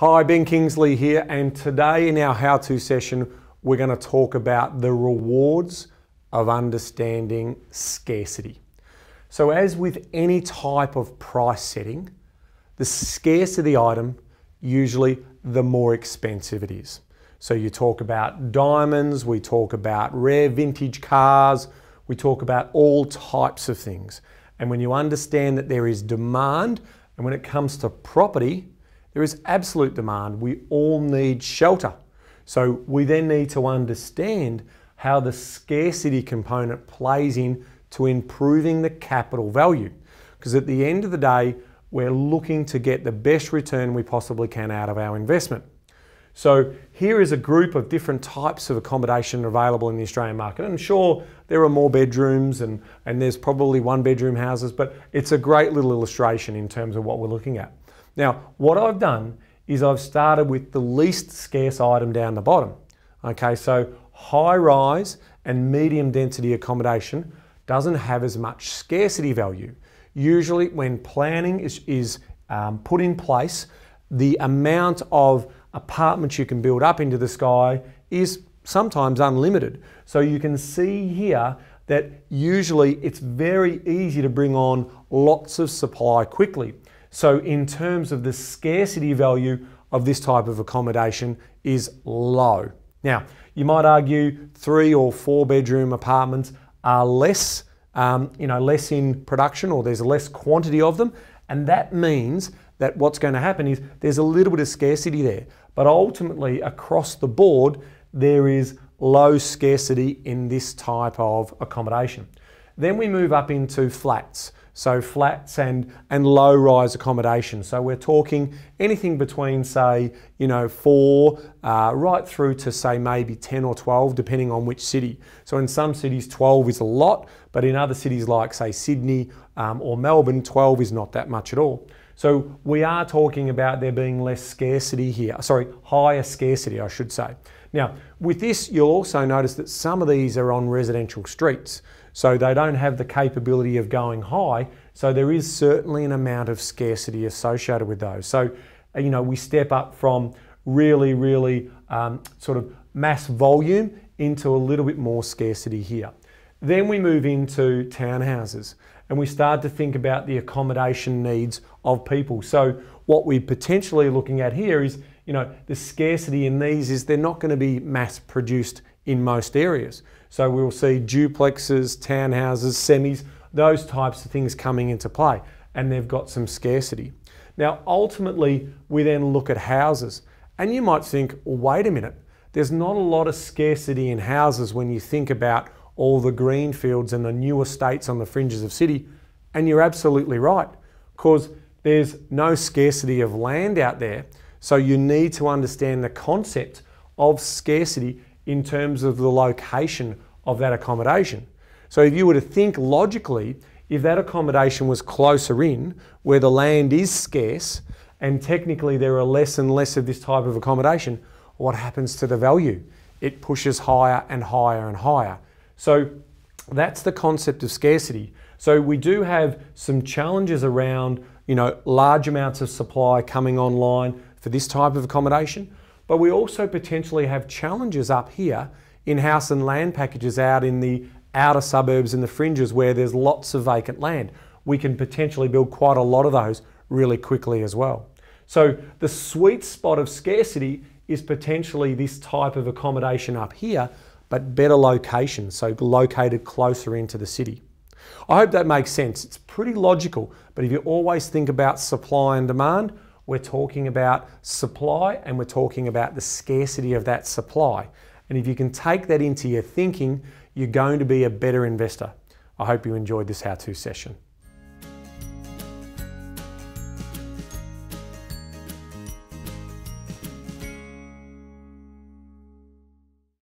Hi, Ben Kingsley here, and today in our how to session, we're going to talk about the rewards of understanding scarcity. So, as with any type of price setting, the scarcer the item, usually the more expensive it is. So, you talk about diamonds, we talk about rare vintage cars, we talk about all types of things. And when you understand that there is demand, and when it comes to property, there is absolute demand. We all need shelter. So we then need to understand how the scarcity component plays in to improving the capital value. Because at the end of the day, we're looking to get the best return we possibly can out of our investment. So here is a group of different types of accommodation available in the Australian market. And sure, there are more bedrooms and, and there's probably one bedroom houses, but it's a great little illustration in terms of what we're looking at. Now, what I've done is I've started with the least scarce item down the bottom. Okay, so high rise and medium density accommodation doesn't have as much scarcity value. Usually when planning is, is um, put in place, the amount of apartments you can build up into the sky is sometimes unlimited. So you can see here that usually it's very easy to bring on lots of supply quickly. So in terms of the scarcity value of this type of accommodation is low. Now, you might argue three or four bedroom apartments are less, um, you know, less in production or there's a less quantity of them. And that means that what's going to happen is there's a little bit of scarcity there. But ultimately, across the board, there is low scarcity in this type of accommodation. Then we move up into flats. So flats and, and low rise accommodation. So we're talking anything between say, you know, four uh, right through to say maybe 10 or 12 depending on which city. So in some cities 12 is a lot, but in other cities like say Sydney um, or Melbourne, 12 is not that much at all. So we are talking about there being less scarcity here, sorry, higher scarcity I should say. Now with this you'll also notice that some of these are on residential streets. So they don't have the capability of going high. So there is certainly an amount of scarcity associated with those. So, you know, we step up from really, really um, sort of mass volume into a little bit more scarcity here. Then we move into townhouses and we start to think about the accommodation needs of people. So what we're potentially looking at here is, you know, the scarcity in these is they're not going to be mass produced in most areas. So we'll see duplexes, townhouses, semis, those types of things coming into play, and they've got some scarcity. Now, ultimately, we then look at houses, and you might think, well, wait a minute, there's not a lot of scarcity in houses when you think about all the green fields and the new estates on the fringes of city, and you're absolutely right, because there's no scarcity of land out there, so you need to understand the concept of scarcity in terms of the location of that accommodation. So if you were to think logically, if that accommodation was closer in, where the land is scarce, and technically there are less and less of this type of accommodation, what happens to the value? It pushes higher and higher and higher. So that's the concept of scarcity. So we do have some challenges around, you know, large amounts of supply coming online for this type of accommodation. But we also potentially have challenges up here in house and land packages out in the outer suburbs and the fringes where there's lots of vacant land. We can potentially build quite a lot of those really quickly as well. So the sweet spot of scarcity is potentially this type of accommodation up here, but better location, so located closer into the city. I hope that makes sense. It's pretty logical, but if you always think about supply and demand, we're talking about supply and we're talking about the scarcity of that supply. And if you can take that into your thinking, you're going to be a better investor. I hope you enjoyed this how-to session.